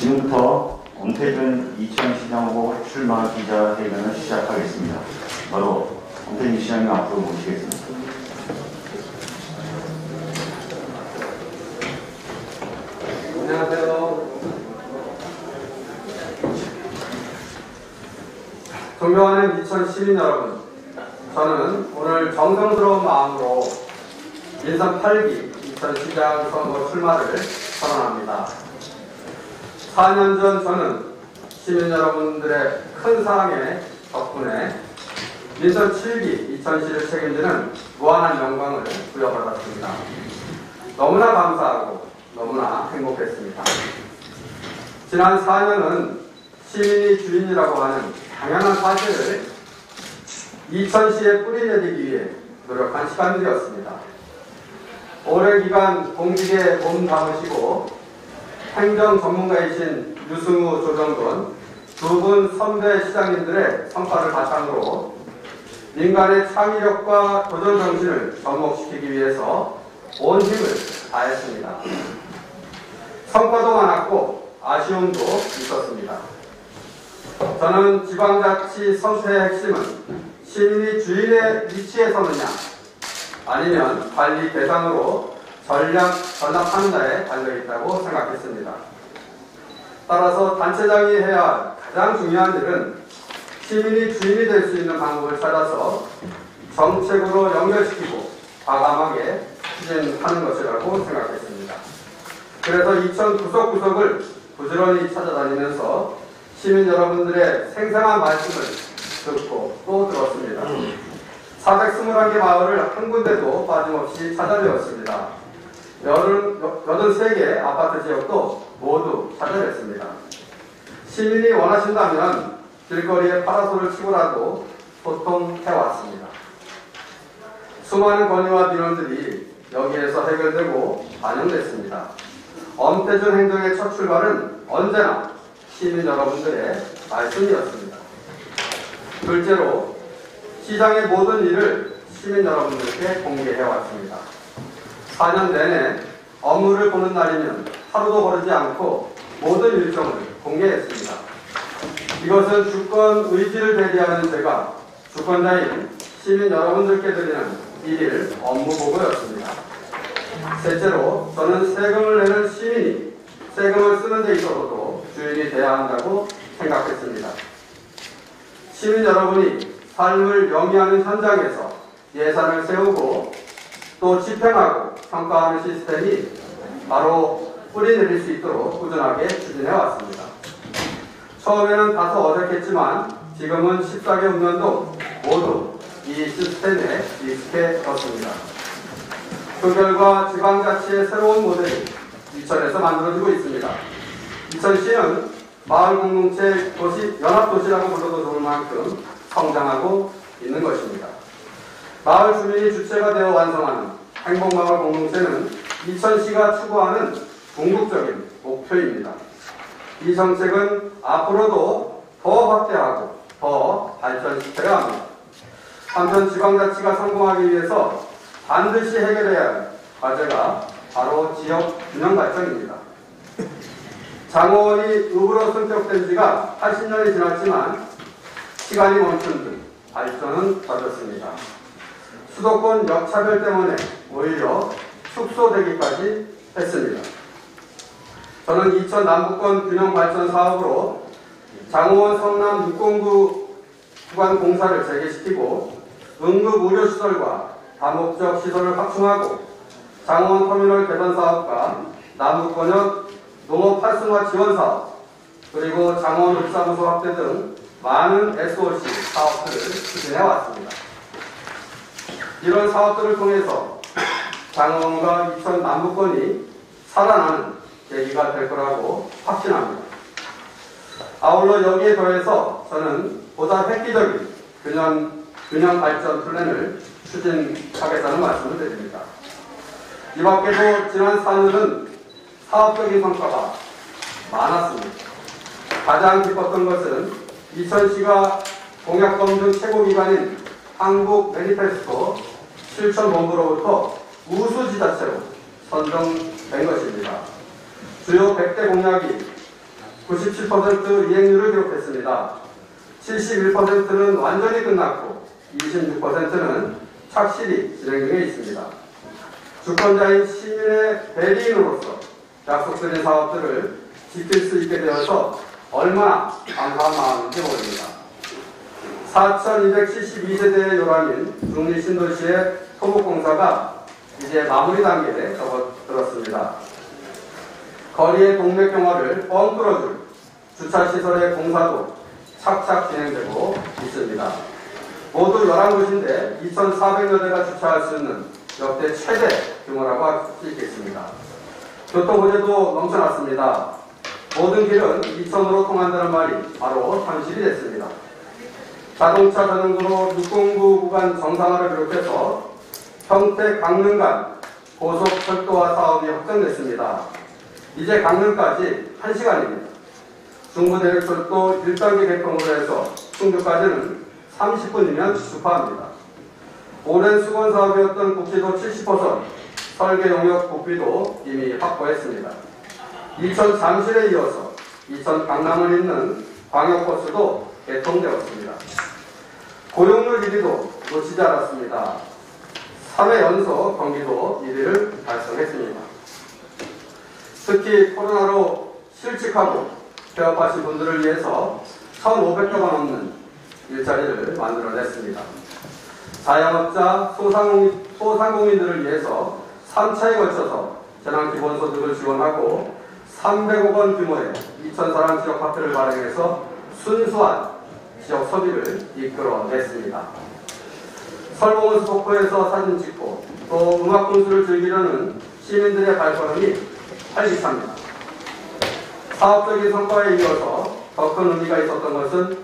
지금부터 엄태준 이천 시장 후보 출마 기자회견을 시작하겠습니다. 바로 엄태준 시장님 앞으로 모시겠습니다. 안녕하세요. 존경하는 이천 시민 여러분, 저는 오늘 정성스러운 마음으로 인선 8기 이천 시장 선거 출마를 선언합니다. 4년 전 저는 시민 여러분들의 큰 사랑에 덕분에 인선 7기 이천시를 책임지는 무한한 영광을 부여받았습니다. 너무나 감사하고 너무나 행복했습니다. 지난 4년은 시민이 주인이라고 하는 당연한 사실을 이천시에 뿌리내리기 위해 노력한 시간들이었습니다. 오랜 기간 공직에 몸 담으시고 행정 전문가이신 유승우 조정돈 두분 선배 시장님들의 성과를 바탕으로 민간의 창의력과 도전 정신을 접목시키기 위해서 온 힘을 다했습니다. 성과도 많았고 아쉬움도 있었습니다. 저는 지방자치 선택의 핵심은 시민이 주인의 위치에 서느냐 아니면 관리 대상으로 전략 전락하는 데 달려있다고 생각했습니다. 따라서 단체장이 해야 할 가장 중요한 일은 시민이 주인이 될 수 있는 방법을 찾아서 정책으로 연결시키고 과감하게 추진하는 것이라고 생각했습니다. 그래서 이천 구석구석을 부지런히 찾아다니면서 시민 여러분들의 생생한 말씀을 듣고 또 들었습니다. 421개 마을을 한 군데도 빠짐없이 찾아내었습니다. 83개 아파트 지역도 모두 찾아냈습니다. 시민이 원하신다면 길거리에 파라솔을 치고라도 소통해왔습니다. 수많은 건의와 민원들이 여기에서 해결되고 반영됐습니다. 엄태준 행정의 첫 출발은 언제나 시민 여러분들의 말씀이었습니다. 둘째로 시장의 모든 일을 시민 여러분들께 공개해왔습니다. 4년 내내 업무를 보는 날이면 하루도 거르지 않고 모든 일정을 공개했습니다. 이것은 주권 의지를 배제하는 제가 주권자인 시민 여러분들께 드리는 일일 업무 보고였습니다. 셋째로 저는 세금을 내는 시민이 세금을 쓰는 데 있어서도 주인이 돼야 한다고 생각했습니다. 시민 여러분이 삶을 영위하는 현장에서 예산을 세우고 또 집행하고 평가하는 시스템이 바로 뿌리 내릴 수 있도록 꾸준하게 추진해 왔습니다. 처음에는 다소 어색했지만 지금은 14개 운전도 모두 이 시스템에 익숙해졌습니다. 그 결과 지방자치의 새로운 모델이 이천에서 만들어지고 있습니다. 이천시는 마을 공동체 도시, 연합도시라고 불러도 좋을 만큼 성장하고 있는 것입니다. 마을 주민이 주체가 되어 완성하는 행복마을 공동체는 이천시가 추구하는 궁극적인 목표입니다. 이 정책은 앞으로도 더 확대하고 더 발전시켜야 합니다. 한편 지방자치가 성공하기 위해서 반드시 해결해야 할 과제가 바로 지역 균형 발전입니다. 장호원이 읍으로 승격된 지가 80년이 지났지만 시간이 멈춘 듯 발전은 더뎠습니다. 수도권 역차별 때문에 오히려 축소되기까지 했습니다. 저는 이천 남북권 균형 발전 사업으로 장호원 성남 609 구간 공사를 재개시키고 응급 의료 시설과 다목적 시설을 확충하고 장원 터미널 개선 사업과 남북번역 농업 활성화 지원 사업 그리고 장원 읍사무소 확대 등 많은 SOC 사업들을 추진해 왔습니다. 이런 사업들을 통해서 장원과 이천 남북권이 살아나는 계기가 될 거라고 확신합니다. 아울러 여기에 더해서 저는 보다 획기적인 균형, 균형 발전 플랜을 추진하겠다는 말씀을 드립니다. 이 밖에도 지난 4년은 사업적인 성과가 많았습니다. 가장 기뻤던 것은 이천시가 공약검증 최고기관인 한국 매니페스토 실천 본부로부터 우수 지자체로 선정된 것입니다. 주요 100대 공약이 97% 이행률을 기록했습니다. 71%는 완전히 끝났고 26%는 착실히 진행 중에 있습니다. 주권자인 시민의 대리인으로서 약속드린 사업들을 지킬 수 있게 되어서 얼마나 감사한 마음인지 모릅니다. 4272세대의 요람인 중리 신도시의 토목공사가 이제 마무리 단계에 접어들었습니다. 거리의 동맥경화를 뻥 뚫어줄 주차시설의 공사도 착착 진행되고 있습니다. 모두 11곳인데 2,400여 대가 주차할 수 있는 역대 최대 규모라고 할 수 있겠습니다. 교통호재도 넘쳐났습니다. 모든 길은 2천으로 통한다는 말이 바로 현실이 됐습니다. 자동차 전용도로 609 구간 정상화를 비롯해서 평택 강릉 간 고속철도화 사업이 확정됐습니다. 이제 강릉까지 1시간입니다. 중부대륙철도 1단계 개통으로 해서 충주까지는 30분이면 주파합니다. 오랜 수건 사업이었던 국지도 70호선 설계 용역 국비도 이미 확보했습니다. 이천 잠실에 이어서 이천 강남을 잇는 광역버스도 개통되었습니다. 고용률 1위도 놓치지 않았습니다. 3회 연속 경기도 1위를 달성했습니다. 특히 코로나로 실직하고 폐업하신 분들을 위해서 1,500개가 넘는 일자리를 만들어냈습니다. 자영업자, 소상공인, 소상공인들을 위해서 3차에 걸쳐서 재난기본소득을 지원하고 300억 원 규모의 2천사랑 지역화폐를 발행해서 순수한 지역 소비를 이끌어냈습니다. 설봉은 스토커에서 사진 찍고 또 음악 공수를 즐기려는 시민들의 발걸음이 활기찹니다. 사업적인 성과에 이어서 더 큰 의미가 있었던 것은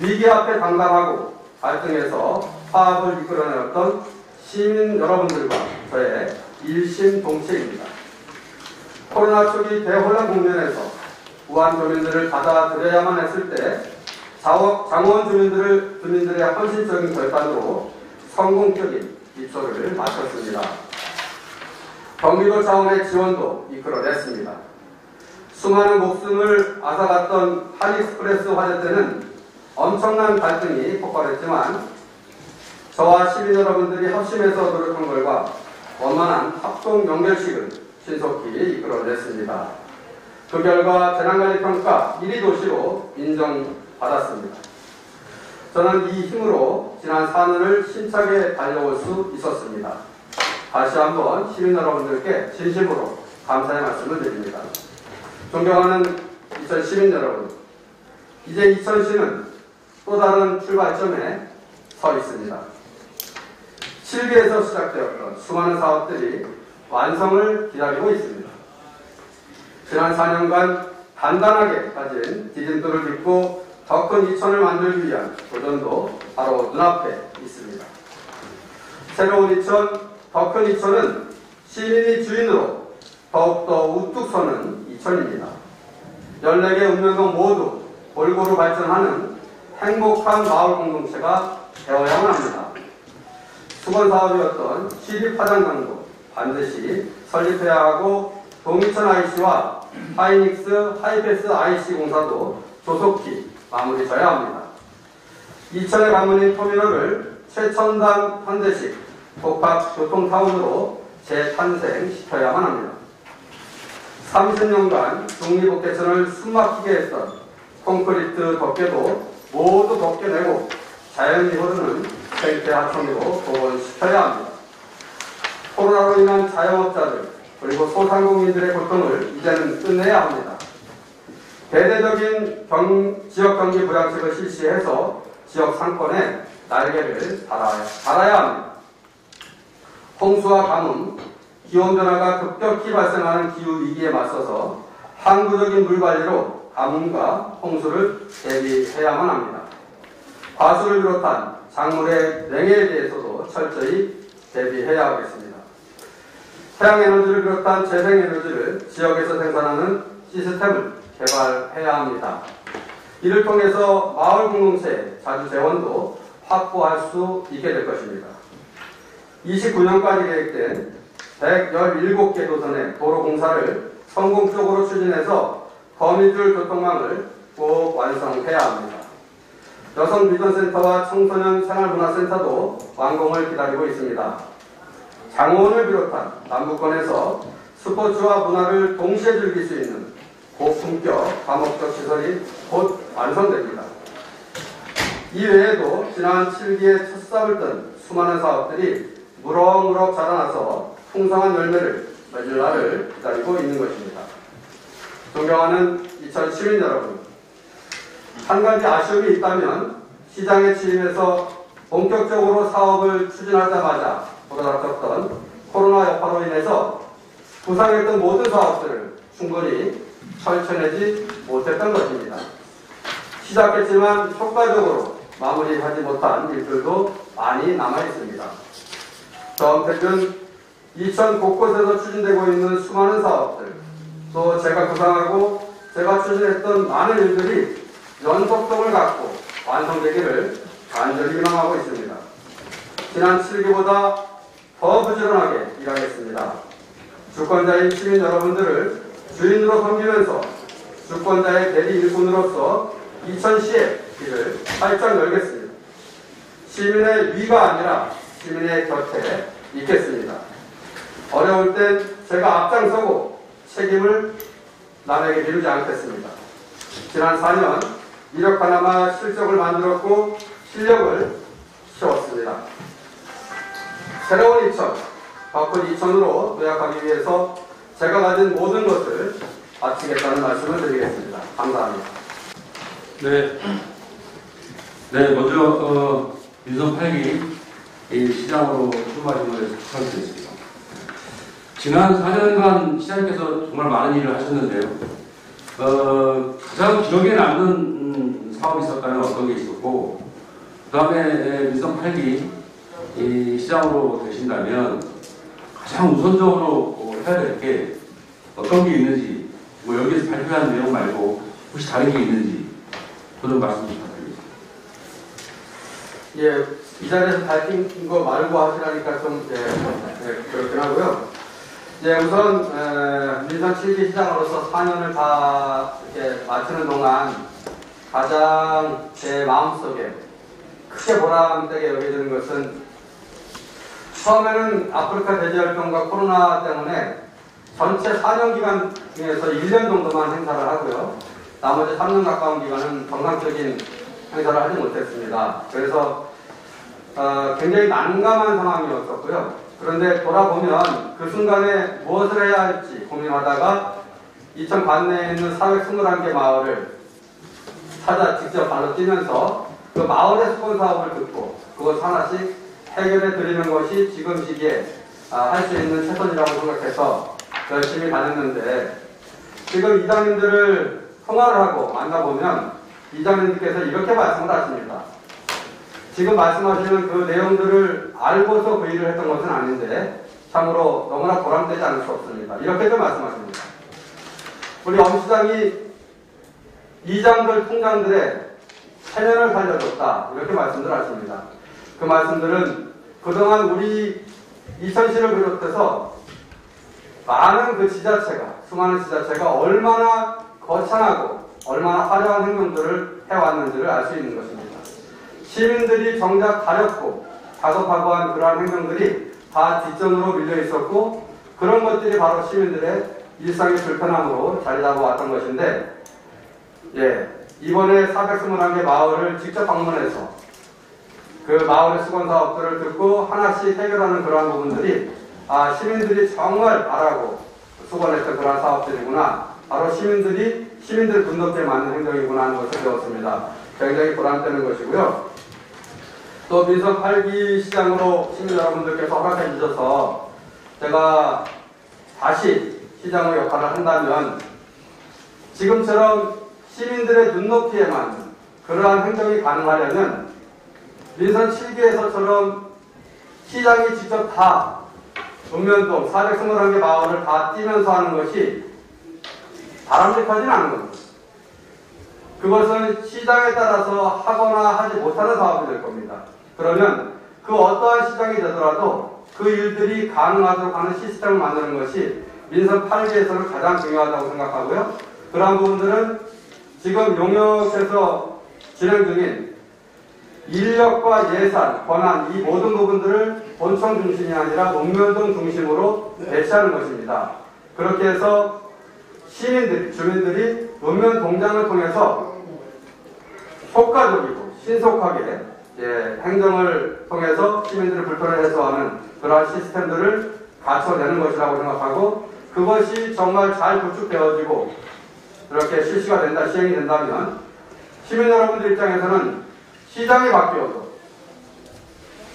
위기 앞에 당당하고 갈등에서 화합을 이끌어내었던 시민 여러분들과 저의 일심동체입니다. 코로나 초기 대혼란 국면에서 우한 주민들을 받아들여야만 했을 때 장원 주민들을 주민들의 헌신적인 결단으로 성공적인 입소를 마쳤습니다. 경기도 차원의 지원도 이끌어냈습니다. 수많은 목숨을 앗아갔던 한익스프레스 화재 때는 엄청난 갈등이 폭발했지만 저와 시민 여러분들이 합심해서 노력한 결과 원만한 합동 연결식을 신속히 이끌어냈습니다. 그 결과 재난관리평가 1위 도시로 인정 받았습니다. 저는 이 힘으로 지난 4년을 힘차게 달려올 수 있었습니다. 다시 한번 시민 여러분들께 진심으로 감사의 말씀을 드립니다. 존경하는 이천 시민 여러분, 이제 이천시는 또 다른 출발점에 서 있습니다. 7기에서 시작되었던 수많은 사업들이 완성을 기다리고 있습니다. 지난 4년간 단단하게 가진 디딤돌을 딛고 더 큰 이천을 만들기 위한 도전도 바로 눈앞에 있습니다. 새로운 이천, 더 큰 이천은 시민이 주인으로 더욱더 우뚝 서는 이천입니다. 14개 운명동 모두 골고루 발전하는 행복한 마을 공동체가 되어야만 합니다. 수건 사업이었던 시립 화장장도 반드시 설립해야 하고 동이천 IC와 하이닉스 하이패스 IC 공사도 조속히 마무리 져야 합니다. 이천의 가문인 터미널을 최첨단 현대식 복합 교통타운으로 재탄생시켜야만 합니다. 30년간 중리복개천을 숨막히게 했던 콘크리트 덮개도 모두 벗겨내고 자연이 흐르는 생태 하천으로 복원시켜야 합니다. 코로나로 인한 자영업자들 그리고 소상공인들의 고통을 이제는 끝내야 합니다. 대대적인 경- 지역 경기 부양책을 실시해서 지역 상권에 날개를 달아야, 달아야 합니다. 홍수와 가뭄, 기온 변화가 급격히 발생하는 기후 위기에 맞서서 항구적인 물 관리로 가뭄과 홍수를 대비해야만 합니다. 과수를 비롯한 작물의 냉해에 대해서도 철저히 대비해야 하겠습니다. 태양에너지를 비롯한 재생에너지를 지역에서 생산하는 시스템을 개발해야 합니다. 이를 통해서 마을 공동체 자주 재원도 확보할 수 있게 될 것입니다. 29년까지 계획된 117개 도선의 도로 공사를 성공적으로 추진해서 거미줄 교통망을 꼭 완성해야 합니다. 여성 비전센터와 청소년 생활문화센터도 완공을 기다리고 있습니다. 장원을 비롯한 남부권에서 스포츠와 문화를 동시에 즐길 수 있는 고품격 과목적 시설이 곧 완성됩니다. 이 외에도 지난 7기에 첫삽을 뜬 수많은 사업들이 무럭무럭 자라나서 풍성한 열매를 맺을 날을 기다리고 있는 것입니다. 존경하는 이천 시민 여러분, 한 가지 아쉬움이 있다면 시장에 취임해서 본격적으로 사업을 추진하자마자 불어닥쳤던 코로나 여파로 인해서 부상했던 모든 사업들을 충분히 철쳐내지 못했던 것입니다. 시작했지만 효과적으로 마무리하지 못한 일들도 많이 남아 있습니다. 정택은 이천 곳곳에서 추진되고 있는 수많은 사업들, 또 제가 구상하고 제가 추진했던 많은 일들이 연속성을 갖고 완성되기를 간절히 희망하고 있습니다. 지난 7기보다 더 부지런하게 일하겠습니다. 주권자인 시민 여러분들을 주인으로 섬기면서 주권자의 대리 일꾼으로서 이천시의 길을 활짝 열겠습니다. 시민의 위가 아니라 시민의 곁에 있겠습니다. 어려울 땐 제가 앞장서고 책임을 남에게 미루지 않겠습니다. 지난 4년 이력 하나마 실적을 만들었고 실력을 키웠습니다. 새로운 2000, 바쁜 2000으로 도약하기 위해서 제가 가진 모든 것을 바치겠다는 말씀을 드리겠습니다. 감사합니다. 네. 네, 먼저, 어, 민선 8기 이 시장으로 출마하신 것에 축하드리겠습니다. 지난 4년간 시장님께서 정말 많은 일을 하셨는데요. 어, 가장 기억에 남는 음, 사업이 있었다면 어떤 게 있었고, 그 다음에 민선 8기 이 시장으로 되신다면 가장 우선적으로 어, 해야 될 게 어떤 게 있는지, 뭐 여기에서 발표한 내용 말고 혹시 다른 게 있는지 그런 말씀 부탁드립니다. 예, 이 자리에서 밝힌 거 말고 하시라니까 좀, 예, 예, 그렇긴 하고요. 예, 우선, 에, 민선 7기 시장으로서 4년을 다 이렇게 마치는 동안 가장 제 마음속에 크게 보람되게 여겨지는 것은 처음에는 아프리카 대지활동과 코로나 때문에 전체 4년 기간 중에서 1년 정도만 행사를 하고요. 나머지 3년 가까운 기간은 정상적인 행사를 하지 못했습니다. 그래서 어, 굉장히 난감한 상황이었었고요. 그런데 돌아보면 그 순간에 무엇을 해야 할지 고민하다가 이천 관내에 있는 421개 마을을 찾아 직접 발로 뛰면서 그 마을의 수건 사업을 듣고 그것 하나씩 해결해 드리는 것이 지금 시기에 아, 할수 있는 최선이라고 생각해서 열심히 다녔는데 지금 이장님들을 통화를 하고 만나보면 이장님들께서 이렇게 말씀을 하십니다. 지금 말씀하시는 그 내용들을 알고서 그 일을 했던 것은 아닌데 참으로 너무나 보람되지 않을 수 없습니다. 이렇게도 말씀하십니다. 우리 엄 시장이 이장들 통장들의 체면을 살려줬다 이렇게 말씀들 하십니다. 그 말씀들은 그동안 우리 이천시를 비롯해서 많은 그 지자체가 수많은 지자체가 얼마나 거창하고 얼마나 화려한 행동들을 해왔는지를 알 수 있는 것입니다. 시민들이 정작 가렵고 다급하고 한 그러한 행동들이 다 뒷전으로 밀려 있었고 그런 것들이 바로 시민들의 일상의 불편함으로 자리 잡아왔던 것인데 예, 이번에 421개 마을을 직접 방문해서 그 마을의 수건 사업들을 듣고 하나씩 해결하는 그러한 부분들이 아 시민들이 정말 바라고 수건했던 그러한 사업들이구나 바로 시민들이 시민들 분노에 맞는 행동이구나 하는 것을 배웠습니다. 굉장히 보람되는 것이고요. 또 민선 8기 시장으로 시민 여러분들께서 허락해 주셔서 제가 다시 시장의 역할을 한다면 지금처럼 시민들의 눈높이에 맞는 그러한 행정이 가능하려면 민선 7기에서처럼 시장이 직접 다 읍면동 421개 마을을 다 뛰면서 하는 것이 바람직하지는 않은 겁니다. 그것은 시장에 따라서 하거나 하지 못하는 사업이 될 겁니다. 그러면 그 어떠한 시장이 되더라도 그 일들이 가능하도록 하는 시스템을 만드는 것이 민선 8기에서는 가장 중요하다고 생각하고요. 그러한 부분들은 지금 용역에서 진행 중인 인력과 예산, 권한 이 모든 부분들을 본청 중심이 아니라 농면동 중심으로 배치하는 것입니다. 그렇게 해서 시민들, 주민들이 노면 동장을 통해서 효과적이고 신속하게 예, 행정을 통해서 시민들의 불편을 해소하는 그러한 시스템들을 갖춰내는 것이라고 생각하고 그것이 정말 잘 구축되어지고 이렇게 실시가 된다, 시행이 된다면 시민 여러분들 입장에서는 시장이 바뀌어도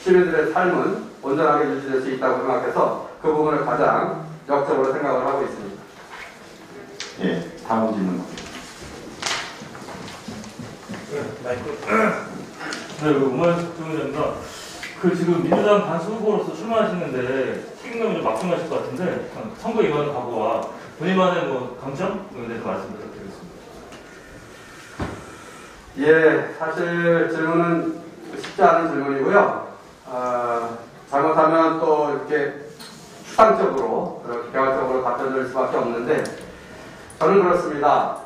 시민들의 삶은 온전하게 유지될 수 있다고 생각해서 그 부분을 가장 역적으로 생각을 하고 있습니다. 예, 다음 질문. 네, 그 우만 정의자입니다. 그 지금 민주당 단수 후보로서 출마하시는데 책임감이 좀 막중하실 것 같은데 선거 임하는 각오와 본인만의 뭐 강점 이런 데서 말씀 부탁드리겠습니다. 예, 사실 질문은 쉽지 않은 질문이고요. 어, 잘못하면 또 이렇게 추상적으로, 그렇게 개괄적으로 답변 드릴 수밖에 없는데, 저는 그렇습니다.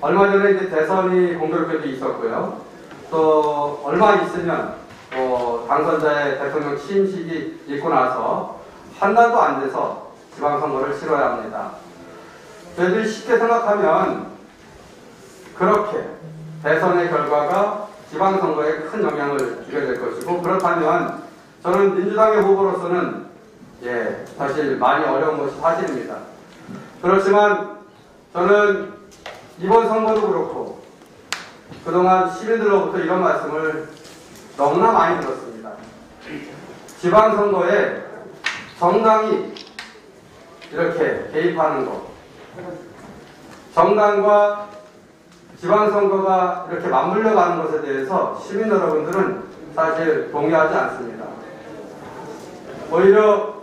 얼마 전에 이제 대선이 공교롭게도 있었고요. 또 얼마 있으면 또 당선자의 대통령 취임식이 있고 나서 한 달도 안 돼서 지방선거를 치러야 합니다. 저희들이 쉽게 생각하면 그렇게 대선의 결과가 지방선거에 큰 영향을 주게 될 것이고 그렇다면 저는 민주당의 후보로서는 예 사실 많이 어려운 것이 사실입니다. 그렇지만 저는 이번 선거도 그렇고 그동안 시민들로부터 이런 말씀을 너무나 많이 들었습니다. 지방선거에 정당이 이렇게 개입하는 것 정당과 지방선거가 이렇게 맞물려 가는 것에 대해서 시민 여러분들은 사실 동의하지 않습니다. 오히려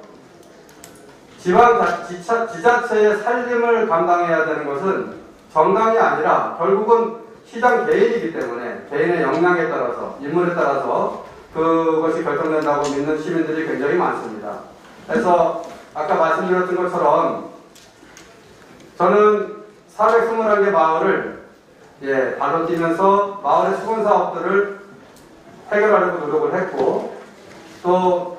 지방 자- 지차, 지자체의 살림을 감당해야 되는 것은 정당이 아니라 결국은 시장 개인이기 때문에 개인의 역량에 따라서 인물에 따라서 그것이 결정된다고 믿는 시민들이 굉장히 많습니다. 그래서 아까 말씀드렸던 것처럼 저는 421개 마을을 예, 발로 뛰면서 마을의 수건 사업들을 해결하려고 노력을 했고 또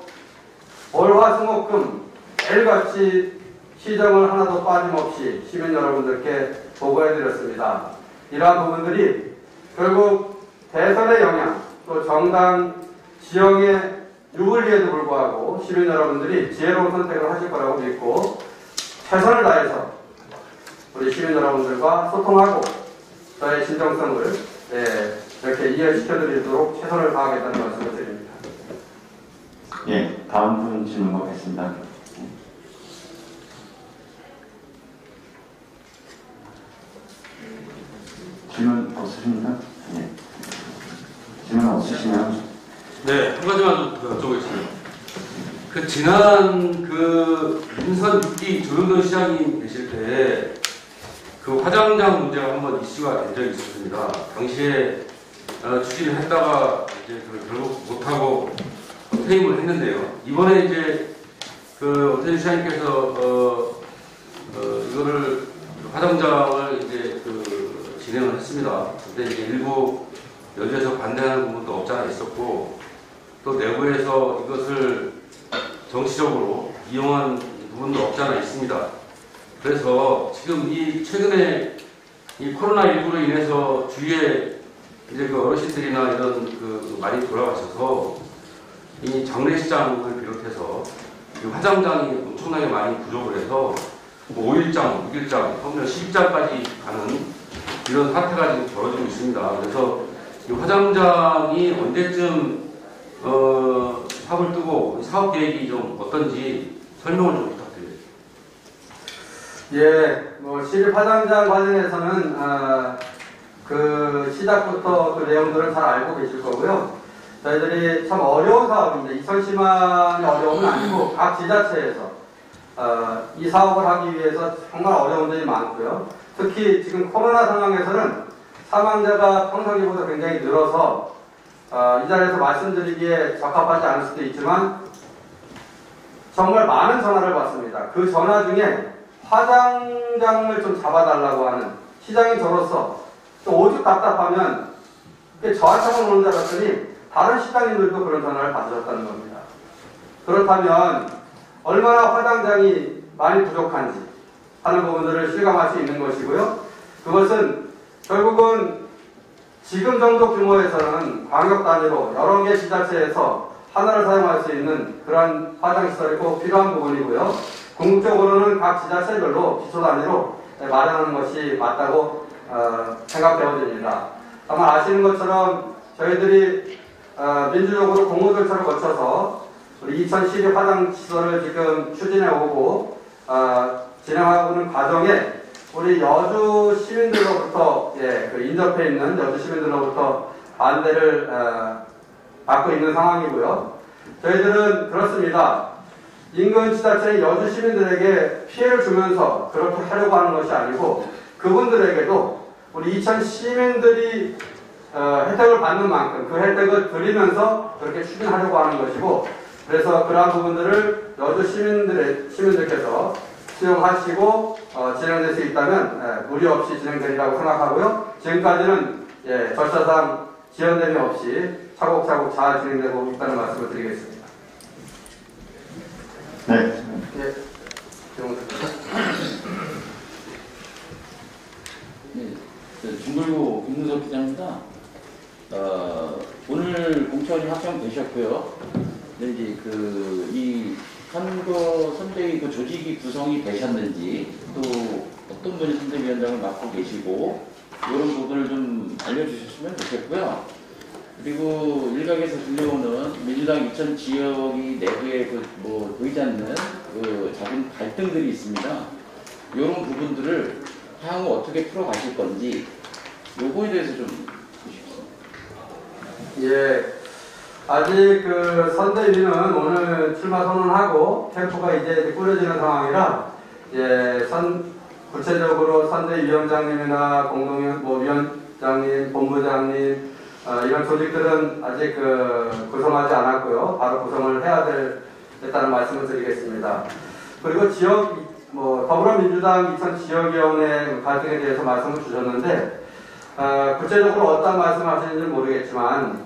월화수목금 매일같이 시정을 하나도 빠짐없이 시민 여러분들께 보고해드렸습니다. 이러한 부분들이 결국 대선의 영향 또 정당 지형의 유불리에도 불구하고 시민 여러분들이 지혜로운 선택을 하실 거라고 믿고 최선을 다해서 우리 시민 여러분들과 소통하고 저의 진정성을 예, 이렇게 이해시켜드리도록 최선을 다하겠다는 말씀을 드립니다. 예, 다음 분 질문 받겠습니다. 질문 없으십니까? 예. 질문 없으시면 네, 한 가지만 좀 여쭤보겠습니다. 그 지난 그 인선 6기 조영돈 시장님 계실 때 그 화장장 문제가 한번 이슈가 된 적이 있었습니다. 당시에 어, 추진을 했다가 이제 그 결국 못하고 퇴임을 했는데요. 이번에 이제 그 오태준 시장님께서 어, 어, 이거를 화장장을 이제 그 진행을 했습니다. 근데 이제 일부 연주에서 반대하는 부분도 없지 않아 있었고 또 내부에서 이것을 정치적으로 이용한 부분도 없지 않아 있습니다. 그래서 지금 이 최근에 이 코로나19로 인해서 주위에 이제 그 어르신들이나 이런 그 많이 돌아가셔서 이 장례식장을 비롯해서 이 화장장이 엄청나게 많이 부족을 해서 뭐 5일장, 6일장,甚至 10일장까지 가는 이런 사태가 지금 벌어지고 있습니다. 그래서 이 화장장이 언제쯤 어, 사업을 뜨고 사업 계획이 좀 어떤지 설명을 좀. 예, 뭐 시립 화장장 관련해서는 아, 그 시작부터 그 내용들을 잘 알고 계실 거고요. 저희들이 참 어려운 사업인데 이천시만의 어려움은 아니고 각 지자체에서 어, 이 사업을 하기 위해서 정말 어려운 점이 많고요. 특히 지금 코로나 상황에서는 사망자가 평상시보다 굉장히 늘어서 어, 이 자리에서 말씀드리기에 적합하지 않을 수도 있지만 정말 많은 전화를 받습니다. 그 전화 중에 화장장을 좀 잡아달라고 하는 시장이 저로서 좀 오죽 답답하면 저한테만 오는 줄 알았더니 다른 시장님들도 그런 전화를 받으셨다는 겁니다. 그렇다면 얼마나 화장장이 많이 부족한지 하는 부분들을 실감할 수 있는 것이고요. 그것은 결국은 지금 정도 규모에서는 광역 단위로 여러 개 지자체에서 하나를 사용할 수 있는 그런 화장시설이 꼭 필요한 부분이고요. 궁극적으로는 각 지자체별로 기초 단위로 마련하는 것이 맞다고 어, 생각되어집니다. 다만 아시는 것처럼 저희들이 어, 민주적으로 공모 절차를 거쳐서 우리 2012 화장시설을 지금 추진해 오고 어, 진행하고 있는 과정에 우리 여주 시민들로부터 예, 그 인접해 있는 여주 시민들로부터 반대를 어, 받고 있는 상황이고요. 저희들은 그렇습니다. 인근 지자체의 여주 시민들에게 피해를 주면서 그렇게 하려고 하는 것이 아니고 그분들에게도 우리 이천 시민들이 어, 혜택을 받는 만큼 그 혜택을 드리면서 그렇게 추진하려고 하는 것이고 그래서 그러한 부분들을 여주 시민들의 시민들께서 수용하시고 어, 진행될 수 있다면 예, 무리 없이 진행되리라고 생각하고요. 지금까지는 예, 절차상 지연됨이 없이 차곡차곡 잘 진행되고 있다는 말씀을 드리겠습니다. 네. 예, 네, 그 중글고 김문석 기자입니다. 어, 오늘 공천이 확정되셨고요. 근데 이제 그 이 선거 선대위 그 조직이 구성이 되셨는지 또 어떤 분이 선대위원장을 맡고 계시고 이런 부분을 좀 알려주셨으면 좋겠고요. 그리고 일각에서 들려오는 민주당 이천 지역이 내부에 그 뭐 보이지 않는 그 작은 갈등들이 있습니다. 이런 부분들을 향후 어떻게 풀어가실 건지 요거에 대해서 좀 보십시오. 예. 아직 그 선대위는 오늘 출마 선언하고 캠프가 이제 꾸려지는 상황이라 예, 선 구체적으로 선대위원장님이나 공동위원 뭐 본부장님 어, 이런 조직들은 아직 그 구성하지 않았고요. 바로 구성을 해야 될 됐다는 말씀을 드리겠습니다. 그리고 지역 뭐 더불어민주당 이천 지역위원회 갈등에 대해서 말씀을 주셨는데 어, 구체적으로 어떤 말씀하시는지 모르겠지만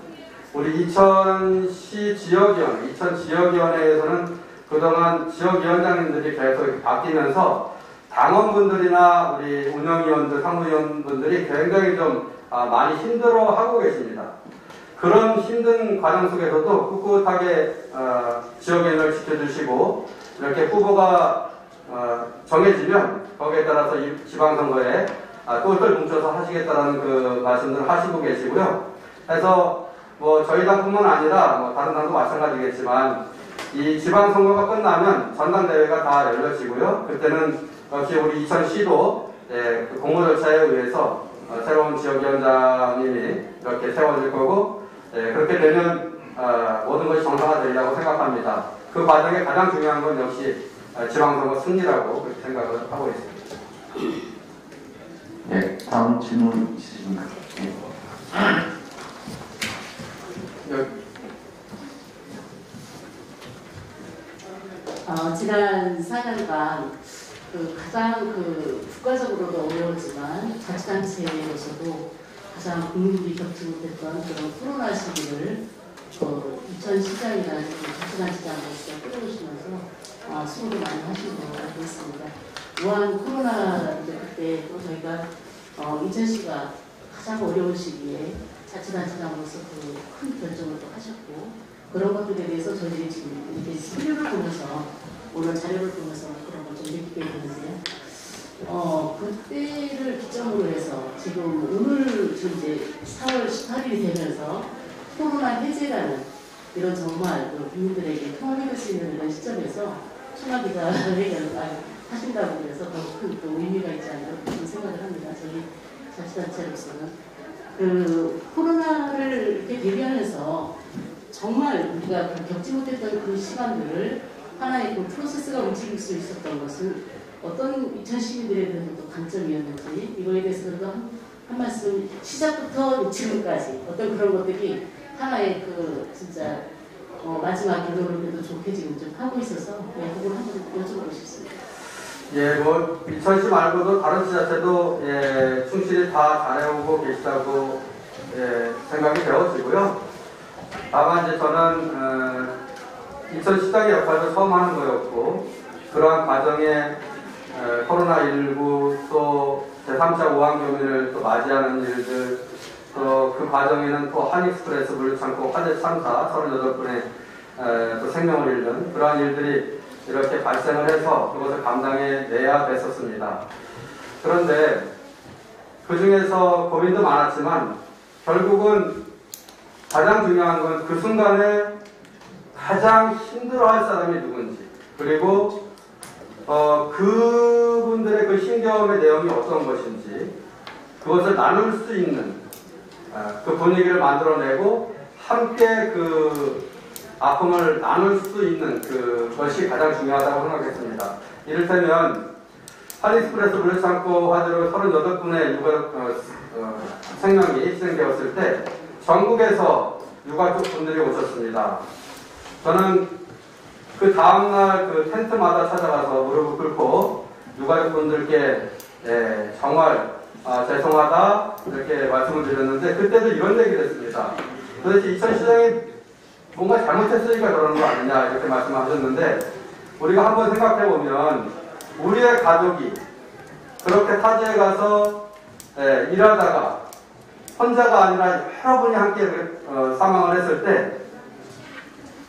우리 이천시 지역위원, 이천 지역위원회에서는 그동안 지역위원장님들이 계속 바뀌면서 당원분들이나 우리 운영위원들, 상무위원분들이 굉장히 좀 아, 많이 힘들어하고 계십니다. 그런 힘든 과정 속에서도 꿋꿋하게 어, 지역위원을 지켜주시고 이렇게 후보가 어, 정해지면 거기에 따라서 이 지방선거에 아, 똘똘 뭉쳐서 하시겠다는 그 말씀들을 하시고 계시고요. 그래서 뭐 저희 당뿐만 아니라 뭐 다른 당도 마찬가지겠지만 이 지방선거가 끝나면 전당대회가 다 열려지고요. 그때는 역시 우리 이천시도 예, 그 공모 절차에 의해서 어, 새로운 지역위원장님이 이렇게 세워질 거고 예, 그렇게 되면 어, 모든 것이 정상화되리라고 생각합니다. 그 과정에 가장 중요한 건 역시 어, 지방선거 승리라고 그렇게 생각을 하고 있습니다. 네. 다음 질문 있으십니까? 네. 여기 어, 지난 4년간 그 가장 그 국가적으로도 어려웠지만 자치단체에서도 가장 국민들이 겪지 못했던 그런 코로나 시기를 어, 이천 시장이라는 그 자치단체장으로서 끌어오시면서 어, 수고도 많이 하신 것 알고 있습니다. 또한 코로나 그때 또 저희가 어, 이천시가 가장 어려운 시기에 자치단체장으로서 그 큰 결정을 또 하셨고 그런 것들에 대해서 저희들이 지금 이렇게 자료를 보면서 오늘 자료를 보면서 되는데요. 어, 그때를 기점으로 해서 지금 오늘 이제 4월 18일이 되면서 코로나 해제라는 이런 정말 그 국민들에게 통합할 수 있는 이런 시점에서 회견을 하신다고 그래서 더 큰 또 의미가 있지 않나 그런 생각을 합니다. 저희 자치단체로서는. 그 코로나를 대비하면서 정말 우리가 그 겪지 못했던 그 시간들을 하나의 그 프로세스가 움직일 수 있었던 것은 어떤 이천 시민들에 대한 또 강점이었는지 이거에 대해서 그래도 한, 한 말씀 시작부터 지금까지 어떤 그런 것들이 하나의 그 진짜 어, 마지막 결론을 그래도 좋게 지금 좀 하고 있어서 네, 그걸 한번 여쭤보고 싶습니다. 예, 뭐, 이천시 말고도 다른 지자체도, 예, 충실히 다 잘해오고 계시다고, 예, 생각이 되어지고요. 다만 이제 저는, 어, 이천시장의 역할을 처음 하는 거였고, 그러한 과정에, 에, 코로나19 또 제3차 우한교민을 또 맞이하는 일들, 또 그 과정에는 또 한익스프레스 물류창고 화재 참사 38분의 또 생명을 잃는 그러한 일들이 이렇게 발생을 해서 그것을 감당해 내야 됐었습니다. 그런데 그 중에서 고민도 많았지만 결국은 가장 중요한 건 그 순간에 가장 힘들어할 사람이 누군지 그리고 어, 그분들의 그 신경의 내용이 어떤 것인지 그것을 나눌 수 있는 아, 그 분위기를 만들어내고 함께 그 아픔을 나눌 수 있는 그 것이 가장 중요하다고 생각했습니다. 이를테면 할리스프레스 물류창고 화재로 38분의 유가 어, 어, 생명이 희생되었을 때 전국에서 유가족 분들이 오셨습니다. 저는 그 다음날 그 텐트마다 찾아가서 무릎을 꿇고 유가족 분들께 예, 정말 아, 죄송하다 이렇게 말씀을 드렸는데 그때도 이런 얘기를 했습니다. 도대체 이천 시장이 뭔가 잘못했으니까 그러는 거 아니냐 이렇게 말씀하셨는데 우리가 한번 생각해 보면 우리의 가족이 그렇게 타지에 가서 예, 일하다가 혼자가 아니라 여러분이 함께 어, 사망을 했을 때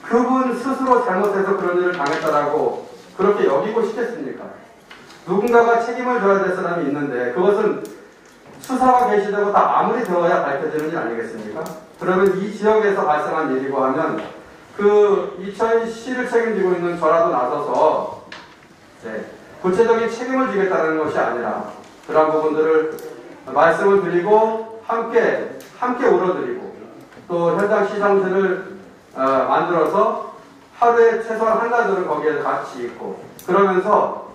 그분 스스로 잘못해서 그런 일을 당했다라고 그렇게 여기고 싶겠습니까? 누군가가 책임을 져야 될 사람이 있는데 그것은 수사가 개시되고 다 아무리 되어야 밝혀지는 일 아니겠습니까? 그러면 이 지역에서 발생한 일이고 하면 그 이천 시를 책임지고 있는 저라도 나서서 네, 구체적인 책임을 지겠다는 것이 아니라 그러한 부분들을 말씀을 드리고 함께 함께 울어드리고 또 현장 시상들을 어, 만들어서 하루에 최소한 한 가지를 거기에 같이 있고 그러면서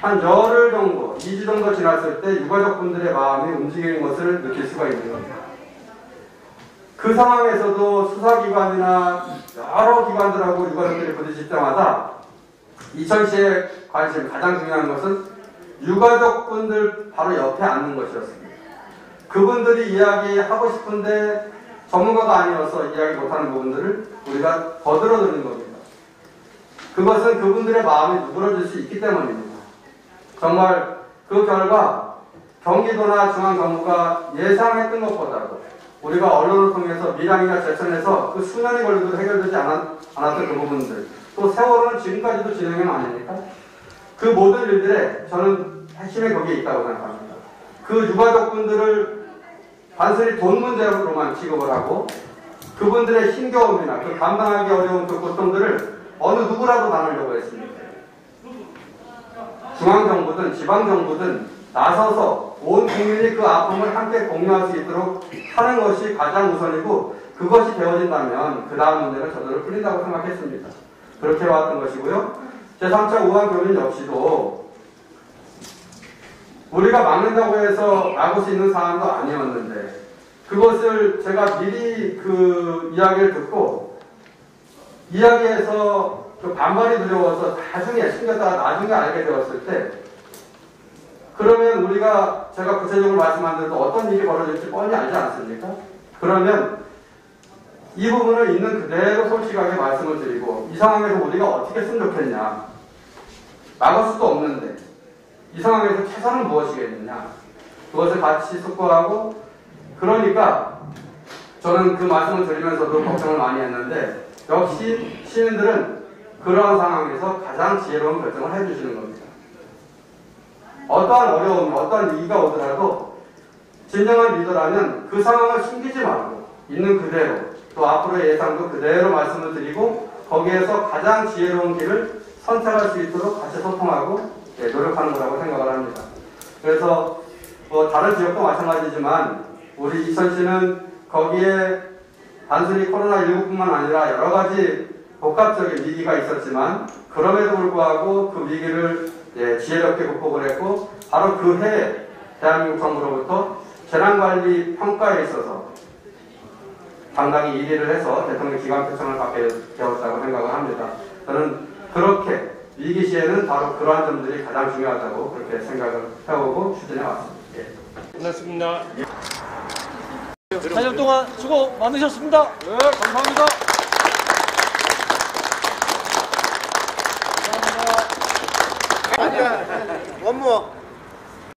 한 열흘 정도, 2주 정도 지났을 때 유가족 분들의 마음이 움직이는 것을 느낄 수가 있는 겁니다. 그 상황에서도 수사기관이나 여러 기관들하고 유가족들이 부딪힐 때마다 이천시의 관심, 가장 중요한 것은 유가족 분들 바로 옆에 앉는 것이었습니다. 그분들이 이야기하고 싶은데 전문가가 아니어서 이야기 못하는 부분들을 우리가 거들어 드는 겁니다. 그것은 그분들의 마음이 누그러질 수 있기 때문입니다. 정말 그 결과 경기도나 중앙정부가 예상했던 것보다도 우리가 언론을 통해서 밀양이나 제천에서 그 수년이 걸려도 해결되지 않았, 않았 던 그 부분들 또 세월호는 지금까지도 진행형 아닙니까? 그 모든 일들에 저는 핵심이 거기에 있다고 생각합니다. 그 유가족분들을 단순히 돈 문제로만 취급을 하고 그분들의 힘겨움이나 그 감당하기 어려운 그 고통들을 어느 누구라도 나누려고 했습니다. 중앙정부든 지방정부든 나서서 온 국민이 그 아픔을 함께 공유할 수 있도록 하는 것이 가장 우선이고 그것이 되어진다면 그 다음 문제는 저절로 풀린다고 생각했습니다. 그렇게 왔던 것이고요. 제3차 우한교민 역시도 우리가 막는다고 해서 막을 수 있는 상황도 아니었는데 그것을 제가 미리 그 이야기를 듣고 이야기해서 그 반발이 두려워서 나중에 신경다가 나중에 알게 되었을 때 그러면 우리가 제가 구체적으로 말씀 안 드려도 어떤 일이 벌어질지 뻔히 알지 않습니까? 그러면 이 부분을 있는 그대로 솔직하게 말씀을 드리고 이 상황에서 우리가 어떻게 했으면 좋겠냐 막을 수도 없는데 이 상황에서 최선은 무엇이겠느냐 그것을 같이 숙고하고 그러니까 저는 그 말씀을 드리면서도 걱정을 많이 했는데 역시 시민들은 그러한 상황에서 가장 지혜로운 결정을 해주시는 겁니다. 어떠한 어려움, 어떠한 위기가 오더라도 진정한 리더라면 그 상황을 숨기지 말고 있는 그대로 또 앞으로의 예상도 그대로 말씀을 드리고 거기에서 가장 지혜로운 길을 선택할 수 있도록 같이 소통하고 예, 노력하는 거라고 생각을 합니다. 그래서 뭐 다른 지역도 마찬가지지만 우리 이천시는 거기에 단순히 코로나19뿐만 아니라 여러 가지 복합적인 위기가 있었지만 그럼에도 불구하고 그 위기를 예, 지혜롭게 극복을 했고 바로 그 해에 대한민국 정부로부터 재난관리 평가에 있어서 상당히 1위를 해서 대통령 기관 표창을 받게 되었다고 생각을 합니다. 저는 그렇게 위기 시에는 바로 그러한 점들이 가장 중요하다고 그렇게 생각을 해오고 추진해 왔습니다. 예. 끝났습니다. 4년 동안 수고 많으셨습니다. 네, 감사합니다. 원모